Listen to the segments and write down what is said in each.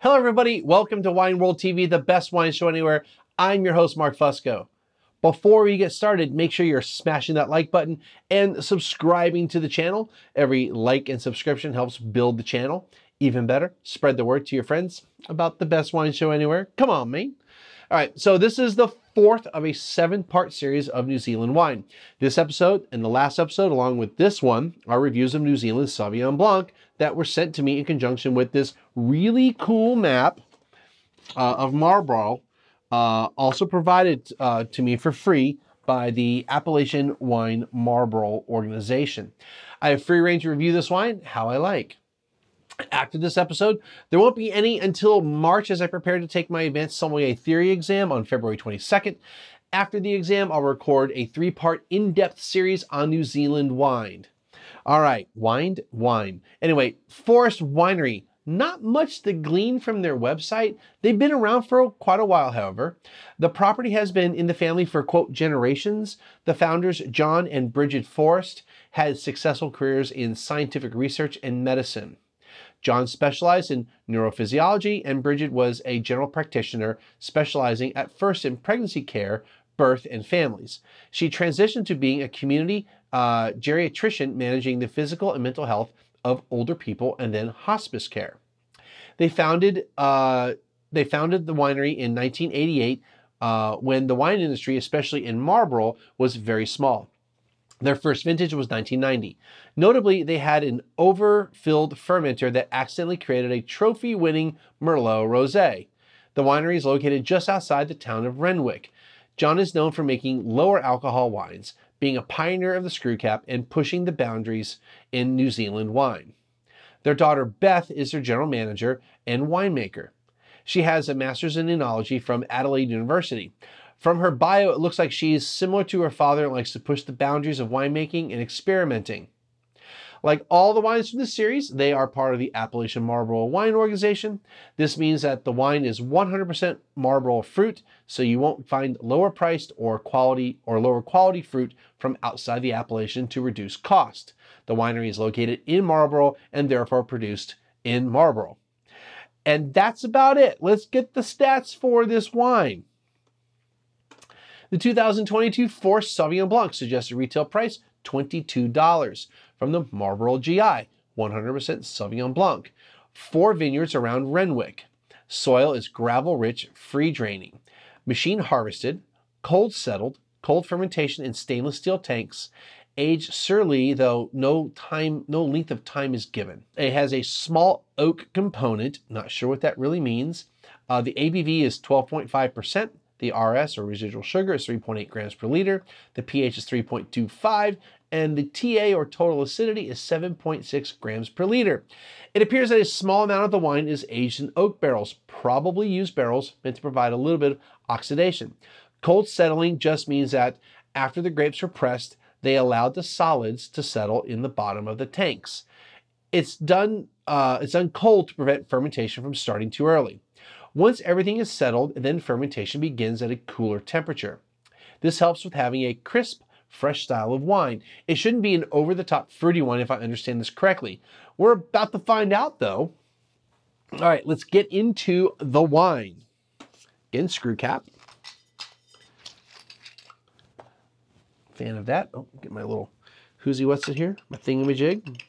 Hello, everybody. Welcome to Wine World TV, the best wine show anywhere. I'm your host, Mark Fusco. Before we get started, make sure you're smashing that like button and subscribing to the channel. Every like and subscription helps build the channel. Even better, spread the word to your friends about the best wine show anywhere. Come on, mate. All right, so this is the fourth of a seven part series of New Zealand wine. This episode and the last episode, along with this one, are reviews of New Zealand Sauvignon Blanc that were sent to me in conjunction with this really cool map uh, of Marlborough, uh, also provided uh, to me for free by the Appellation Wine Marlborough organization. I have free range to review this wine how I like. After this episode, there won't be any until March as I prepare to take my advanced sommelier theory exam on February 22nd. After the exam, I'll record a three-part in-depth series on New Zealand wine. All right, wine, wine. Anyway, Forrest Winery. Not much to glean from their website. They've been around for quite a while, however. The property has been in the family for, quote, generations. The founders, John and Bridget Forrest, had successful careers in scientific research and medicine. John specialized in neurophysiology, and Bridget was a general practitioner specializing at first in pregnancy care, birth, and families. She transitioned to being a community uh, geriatrician managing the physical and mental health of older people and then hospice care. They founded, uh, they founded the winery in 1988 uh, when the wine industry, especially in Marlborough, was very small. Their first vintage was 1990. Notably, they had an overfilled fermenter that accidentally created a trophy winning Merlot Rosé. The winery is located just outside the town of Renwick. John is known for making lower alcohol wines, being a pioneer of the screw cap and pushing the boundaries in New Zealand wine. Their daughter Beth is their general manager and winemaker. She has a master's in enology from Adelaide University. From her bio, it looks like she is similar to her father and likes to push the boundaries of winemaking and experimenting. Like all the wines from this series, they are part of the Appellation Marlborough Wine Organization. This means that the wine is 100% Marlborough fruit, so you won't find lower priced or quality or lower quality fruit from outside the appellation to reduce cost. The winery is located in Marlborough and therefore produced in Marlborough. And that's about it. Let's get the stats for this wine. The 2022 Forrest Sauvignon Blanc suggested retail price $22 from the Marlborough GI, 100% Sauvignon Blanc. Four vineyards around Renwick. Soil is gravel rich, free draining. Machine harvested, cold settled, cold fermentation in stainless steel tanks. Aged sur lie, though no time, no length of time is given. It has a small oak component. Not sure what that really means. Uh, the ABV is 12.5%. The RS, or residual sugar, is 3.8 grams per liter. The pH is 3.25, and the TA, or total acidity, is 7.6 grams per liter. It appears that a small amount of the wine is aged in oak barrels, probably used barrels meant to provide a little bit of oxidation. Cold settling just means that after the grapes were pressed, they allowed the solids to settle in the bottom of the tanks. It's done, uh, it's done cold to prevent fermentation from starting too early. Once everything is settled, then fermentation begins at a cooler temperature. This helps with having a crisp, fresh style of wine. It shouldn't be an over-the-top fruity one if I understand this correctly. We're about to find out though. All right, let's get into the wine. Again, screw cap. Fan of that. Oh, get my little whoozy what's it here, my thingamajig.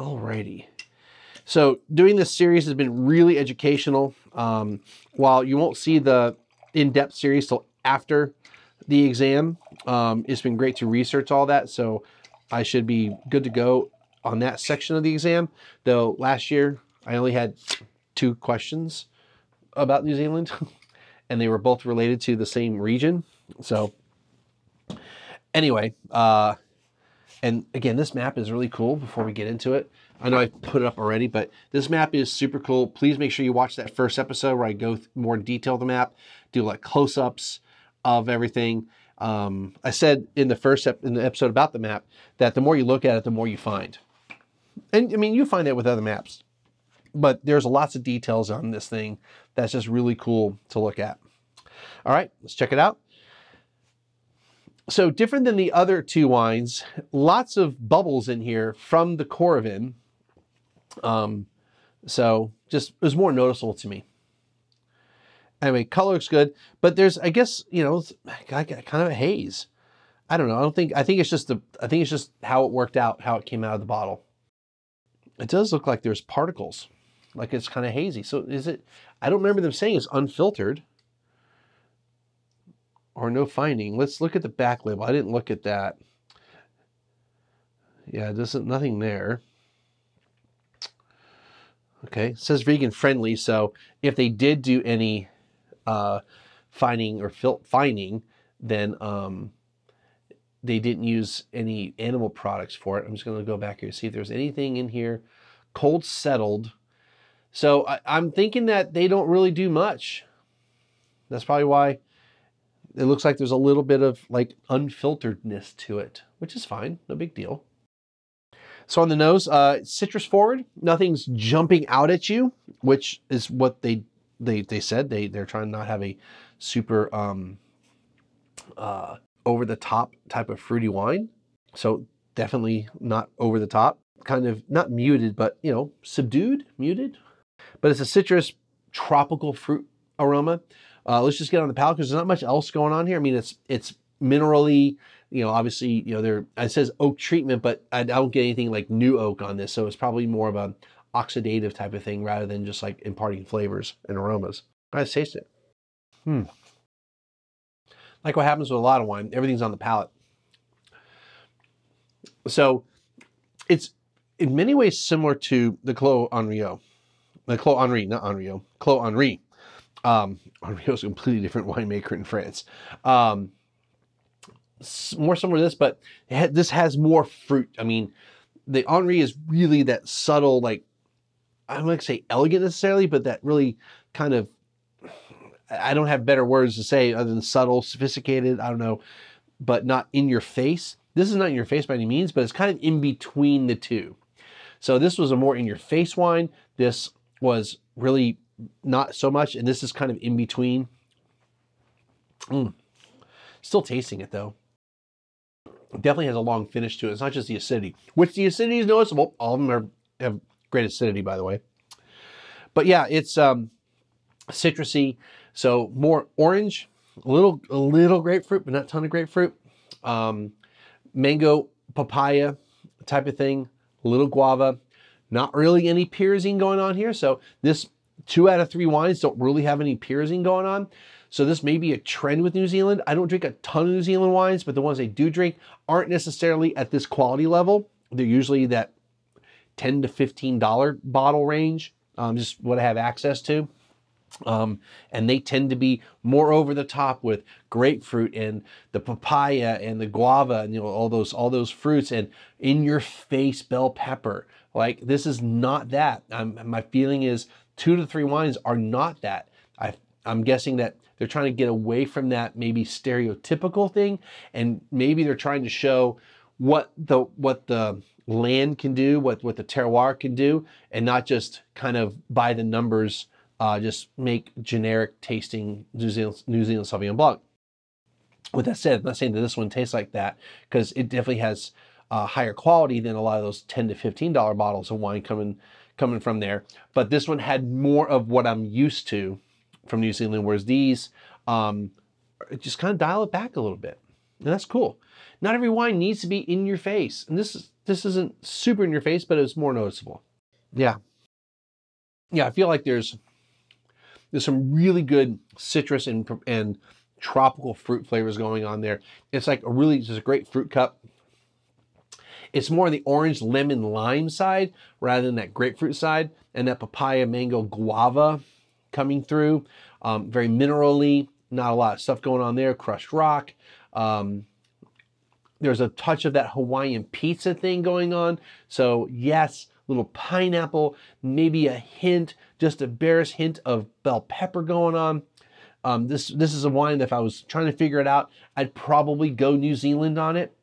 Alrighty. So doing this series has been really educational. Um, while you won't see the in-depth series till after the exam, um, it's been great to research all that. So I should be good to go on that section of the exam. Though last year I only had two questions about New Zealand and they were both related to the same region. So anyway, uh, And again, this map is really cool before we get into it. I know I put it up already, but this map is super cool. Please make sure you watch that first episode where I go more detail the map, do like close-ups of everything. Um, I said in the first in the episode about the map that the more you look at it, the more you find. And I mean, you find that with other maps, but there's lots of details on this thing that's just really cool to look at. All right, let's check it out. So different than the other two wines, lots of bubbles in here from the Coravin. Um, so just it was more noticeable to me. Anyway, color looks good, but there's, I guess, you know, kind of a haze. I don't know. I don't think, I think it's just the, I think it's just how it worked out, how it came out of the bottle. It does look like there's particles, like it's kind of hazy. So is it, I don't remember them saying it's unfiltered or no fining. Let's look at the back label. I didn't look at that. Yeah, there's nothing there. Okay, it says vegan friendly. So if they did do any uh, fining or fining, then um, they didn't use any animal products for it. I'm just going to go back here see if there's anything in here. Cold settled. So I, I'm thinking that they don't really do much. That's probably why it looks like there's a little bit of like unfilteredness to it, which is fine. No big deal. So on the nose, uh, citrus forward, nothing's jumping out at you, which is what they they they said. They they're trying to not have a super um, uh, over the top type of fruity wine. So definitely not over the top. Kind of not muted, but you know, subdued, muted. But it's a citrus tropical fruit aroma. Uh, let's just get on the palate because there's not much else going on here. I mean, it's it's minerally, you know, obviously, you know, there it says oak treatment, but I don't get anything like new oak on this. So it's probably more of a oxidative type of thing rather than just like imparting flavors and aromas. Let's taste it. Hmm. Like what happens with a lot of wine, everything's on the palate. So it's in many ways similar to the Clos Henriot. The Clos Henri, not Henriot, Clos Henri. Um, Henriot's a completely different winemaker in France. Um, more similar to this, but this has more fruit. I mean, the Henri is really that subtle, like, I don't like to say elegant necessarily, but that really kind of, I don't have better words to say other than subtle, sophisticated, I don't know, but not in your face. This is not in your face by any means, but it's kind of in between the two. So this was a more in your face wine. This was really not so much, and this is kind of in between. Mm. Still tasting it though definitely has a long finish to it. It's not just the acidity, which the acidity is noticeable. All of them are, have great acidity, by the way. But yeah, it's um, citrusy, so more orange, a little a little grapefruit, but not a ton of grapefruit. Um, mango, papaya type of thing, a little guava. Not really any pyrazine going on here. So this two out of three wines don't really have any pyrazine going on. So this may be a trend with New Zealand. I don't drink a ton of New Zealand wines, but the ones I do drink aren't necessarily at this quality level. They're usually that 10 to $15 bottle range, um, just what I have access to. Um, and they tend to be more over the top with grapefruit and the papaya and the guava and you know all those all those fruits and in your face bell pepper. Like this is not that. I'm, my feeling is two to three wines are not that. I I'm guessing that they're trying to get away from that maybe stereotypical thing, and maybe they're trying to show what the what the land can do, what what the terroir can do, and not just kind of by the numbers, uh, just make generic tasting New Zealand New Zealand Sauvignon Blanc. With that said, I'm not saying that this one tastes like that because it definitely has uh, higher quality than a lot of those 10 to 15 dollar bottles of wine coming coming from there. But this one had more of what I'm used to from New Zealand, whereas these um, just kind of dial it back a little bit. And that's cool. Not every wine needs to be in your face. And this is this isn't super in your face, but it's more noticeable. Yeah. Yeah, I feel like there's there's some really good citrus and and tropical fruit flavors going on there. It's like a really just a great fruit cup. It's more on the orange, lemon, lime side rather than that grapefruit side. And that papaya, mango, guava coming through. Um, very minerally, not a lot of stuff going on there. Crushed rock. Um, There's a touch of that Hawaiian pizza thing going on. So yes, little pineapple, maybe a hint, just a barest hint of bell pepper going on. Um, this this is a wine that if I was trying to figure it out, I'd probably go New Zealand on it.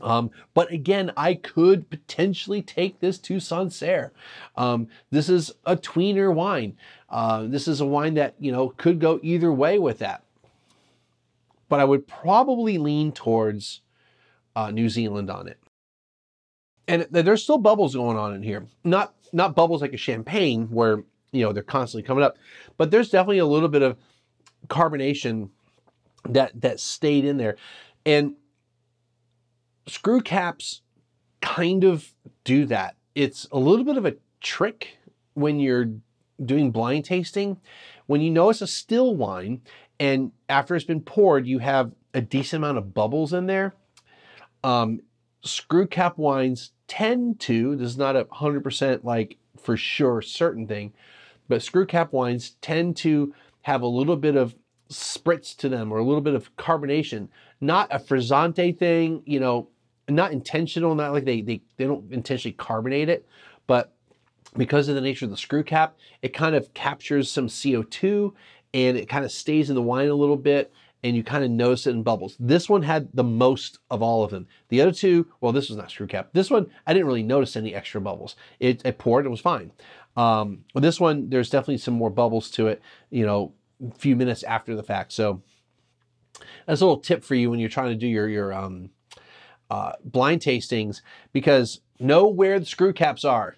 Um, but again, I could potentially take this to Sancerre. Um, this is a tweener wine. Uh, this is a wine that you know could go either way with that. But I would probably lean towards uh, New Zealand on it. And there's still bubbles going on in here. Not not bubbles like a champagne where you know they're constantly coming up, but there's definitely a little bit of carbonation that that stayed in there. And screw caps kind of do that. It's a little bit of a trick when you're doing blind tasting. When you know it's a still wine and after it's been poured, you have a decent amount of bubbles in there. Um, screw cap wines tend to, this is not a 100% like for sure certain thing, but screw cap wines tend to have a little bit of spritz to them or a little bit of carbonation, not a frizzante thing, you know, not intentional, not like they, they, they don't intentionally carbonate it, but because of the nature of the screw cap, it kind of captures some CO2 and it kind of stays in the wine a little bit and you kind of notice it in bubbles. This one had the most of all of them. The other two, well, this was not screw cap. This one, I didn't really notice any extra bubbles. It, it poured, it was fine. Um, this one, there's definitely some more bubbles to it, you know, a few minutes after the fact. So that's a little tip for you when you're trying to do your, your um, uh, blind tastings, because know where the screw caps are.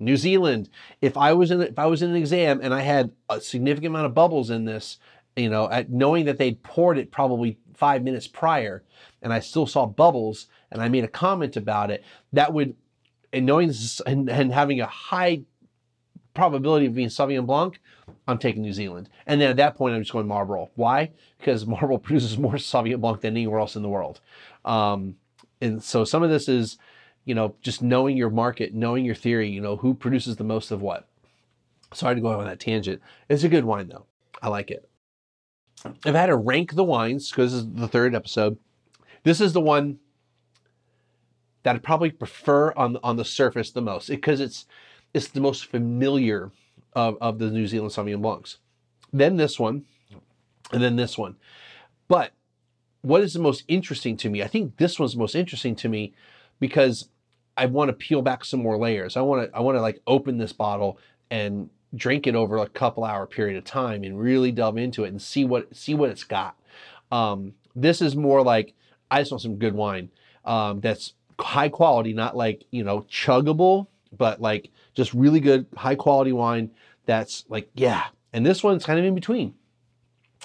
New Zealand, if I was in if I was in an exam and I had a significant amount of bubbles in this, you know, at, knowing that they'd poured it probably five minutes prior, and I still saw bubbles, and I made a comment about it, that would, and knowing this and, and having a high probability of being Sauvignon Blanc, I'm taking New Zealand. And then at that point, I'm just going Marlborough. Why? Because Marlborough produces more Sauvignon Blanc than anywhere else in the world. Um, and so some of this is, you know, just knowing your market, knowing your theory, you know, who produces the most of what. Sorry to go on that tangent. It's a good wine though. I like it. If I had to rank the wines, because this is the third episode, this is the one that I probably prefer on on the surface the most because it's it's the most familiar of, of the New Zealand Sauvignon Blancs. Then this one, and then this one. But what is the most interesting to me? I think this one's most interesting to me because I want to peel back some more layers. I want to I want to like open this bottle and drink it over a couple hour period of time and really delve into it and see what see what it's got. Um, this is more like I just want some good wine um, that's high quality, not like you know chuggable, but like just really good high quality wine that's like yeah. And this one's kind of in between.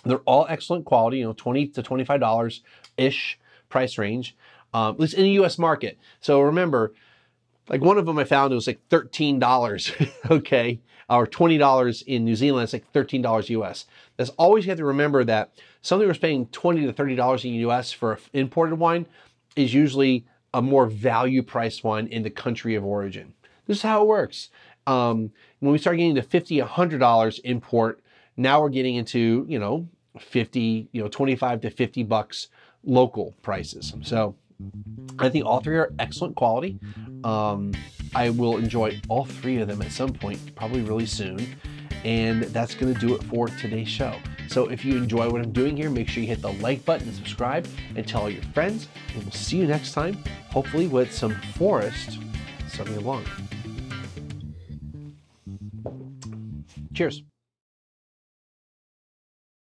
They're all excellent quality, you know, 20 to $25 ish price range, um, at least in the US market. So remember, like one of them I found it was like $13, okay, or $20 in New Zealand, it's like $13 US. That's always you have to remember that something we're paying 20 to $30 in the US for imported wine is usually a more value priced wine in the country of origin. This is how it works. Um, when we start getting to $50, $100 import, now we're getting into, you know, 50, you know, 25 to 50 bucks local prices. So I think all three are excellent quality. Um, I will enjoy all three of them at some point, probably really soon. And that's going to do it for today's show. So if you enjoy what I'm doing here, make sure you hit the like button and subscribe and tell all your friends. And we'll see you next time, hopefully with some Forrest Sauvignon Blanc. Cheers.